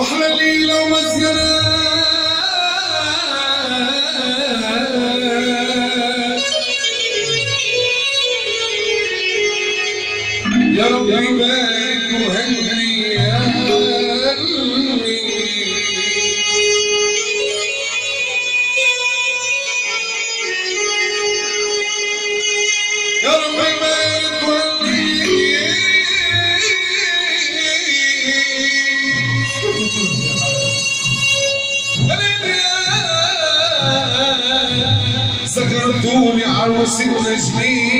واحمل لو مسجنا simplesmente